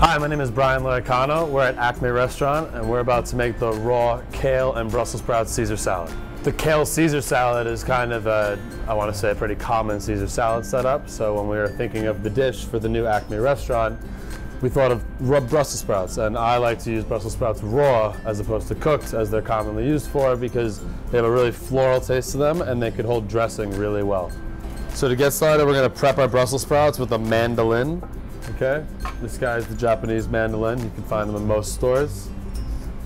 Hi, my name is Brian Loiacono. We're at Acme Restaurant and we're about to make the raw kale and Brussels sprouts Caesar salad. The kale Caesar salad is kind of a, I want to say, a pretty common Caesar salad setup. So when we were thinking of the dish for the new Acme restaurant, we thought of Brussels sprouts. And I like to use Brussels sprouts raw as opposed to cooked as they're commonly used for because they have a really floral taste to them and they could hold dressing really well. So to get started, we're going to prep our Brussels sprouts with a mandolin. Okay, this guy is the Japanese mandolin. You can find them in most stores.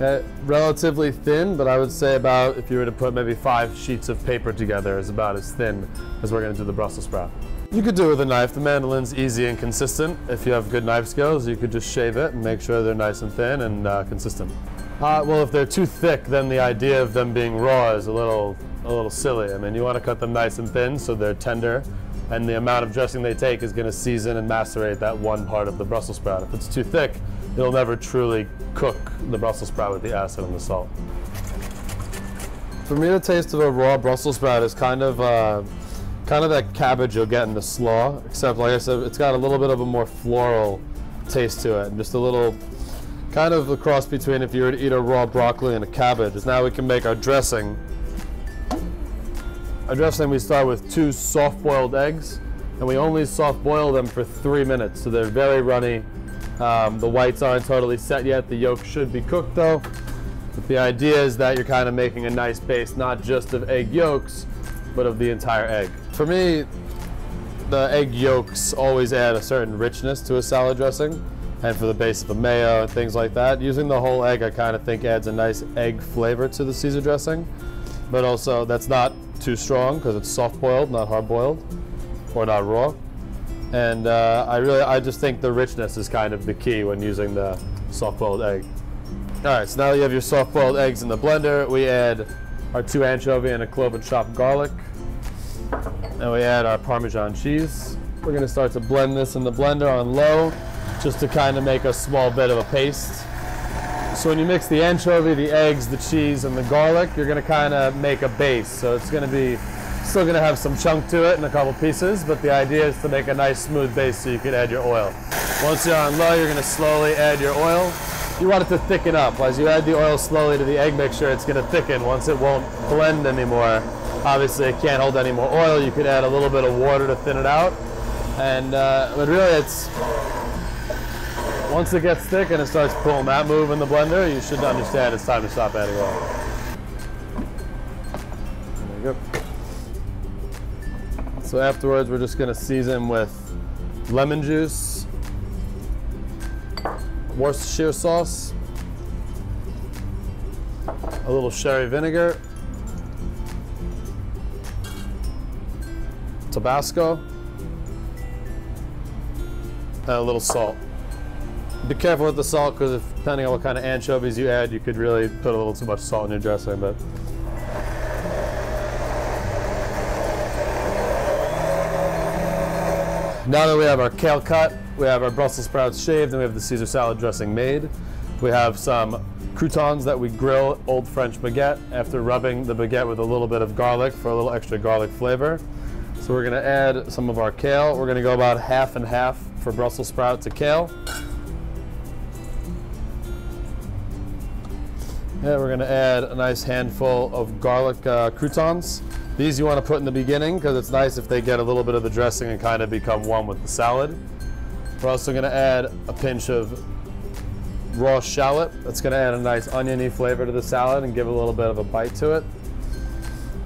Uh, relatively thin, but I would say about, if you were to put maybe five sheets of paper together, is about as thin as we're going to do the Brussels sprout. You could do it with a knife. The mandolin's easy and consistent. If you have good knife skills, you could just shave it and make sure they're nice and thin and uh, consistent. Uh, well, if they're too thick, then the idea of them being raw is a little, a little silly. I mean, you want to cut them nice and thin so they're tender and the amount of dressing they take is going to season and macerate that one part of the Brussels sprout. If it's too thick, it'll never truly cook the Brussels sprout with the acid and the salt. For me, the taste of a raw Brussels sprout is kind of uh, kind of that cabbage you'll get in the slaw, except like I said, it's got a little bit of a more floral taste to it, and just a little kind of a cross between if you were to eat a raw broccoli and a cabbage. Is now we can make our dressing our dressing, we start with two soft-boiled eggs, and we only soft-boil them for three minutes, so they're very runny. Um, the whites aren't totally set yet. The yolk should be cooked though. But the idea is that you're kind of making a nice base, not just of egg yolks, but of the entire egg. For me, the egg yolks always add a certain richness to a salad dressing and for the base of the mayo and things like that. Using the whole egg, I kind of think adds a nice egg flavor to the Caesar dressing, but also that's not too strong because it's soft boiled, not hard boiled, or not raw. And uh, I really, I just think the richness is kind of the key when using the soft boiled egg. All right, so now you have your soft boiled eggs in the blender. We add our two anchovy and a clove of chopped garlic. And we add our Parmesan cheese. We're gonna start to blend this in the blender on low, just to kind of make a small bit of a paste. So when you mix the anchovy, the eggs, the cheese, and the garlic, you're gonna kind of make a base. So it's gonna be still gonna have some chunk to it and a couple pieces, but the idea is to make a nice smooth base so you can add your oil. Once you're on low, you're gonna slowly add your oil. You want it to thicken up. As you add the oil slowly to the egg mixture, it's gonna thicken. Once it won't blend anymore, obviously it can't hold any more oil. You could add a little bit of water to thin it out. And, uh, but really it's, once it gets thick and it starts pulling that move in the blender, you should understand it's time to stop adding oil. There you go. So afterwards, we're just gonna season with lemon juice, Worcestershire sauce, a little sherry vinegar, Tabasco, and a little salt. Be careful with the salt because depending on what kind of anchovies you add, you could really put a little too much salt in your dressing. But now that we have our kale cut, we have our Brussels sprouts shaved, and we have the Caesar salad dressing made. We have some croutons that we grill old French baguette after rubbing the baguette with a little bit of garlic for a little extra garlic flavor. So we're gonna add some of our kale. We're gonna go about half and half for Brussels sprout to kale. Yeah, we're gonna add a nice handful of garlic uh, croutons. These you wanna put in the beginning because it's nice if they get a little bit of the dressing and kind of become one with the salad. We're also gonna add a pinch of raw shallot. That's gonna add a nice oniony flavor to the salad and give a little bit of a bite to it.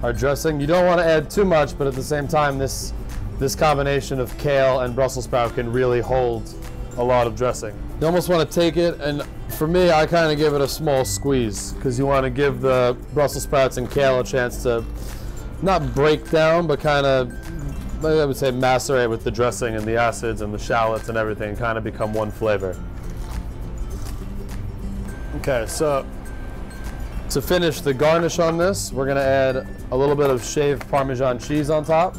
Our dressing, you don't wanna add too much, but at the same time, this, this combination of kale and Brussels sprout can really hold a lot of dressing. You almost wanna take it and for me, I kind of give it a small squeeze because you want to give the Brussels sprouts and kale a chance to not break down, but kind of, I would say, macerate with the dressing and the acids and the shallots and everything, kind of become one flavor. Okay, so to finish the garnish on this, we're going to add a little bit of shaved Parmesan cheese on top.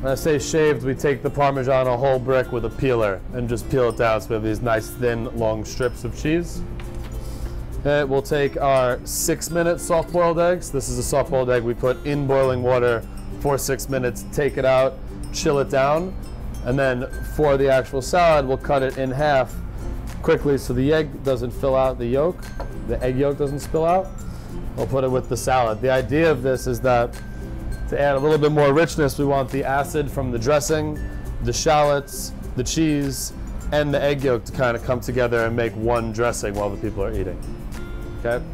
When I say shaved, we take the Parmesan a whole brick with a peeler and just peel it down so we have these nice thin long strips of cheese. And we'll take our six minute soft boiled eggs. This is a soft boiled egg we put in boiling water for six minutes, take it out, chill it down. And then for the actual salad, we'll cut it in half quickly so the egg doesn't fill out the yolk, the egg yolk doesn't spill out. We'll put it with the salad. The idea of this is that to add a little bit more richness, we want the acid from the dressing, the shallots, the cheese, and the egg yolk to kind of come together and make one dressing while the people are eating. Okay?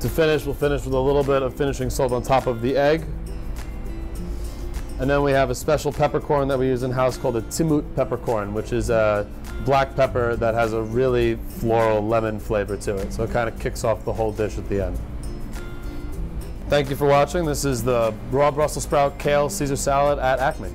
To finish, we'll finish with a little bit of finishing salt on top of the egg. And then we have a special peppercorn that we use in house called a timut peppercorn, which is a black pepper that has a really floral lemon flavor to it. So it kind of kicks off the whole dish at the end. Thank you for watching. This is the raw Brussels sprout kale Caesar salad at Acme.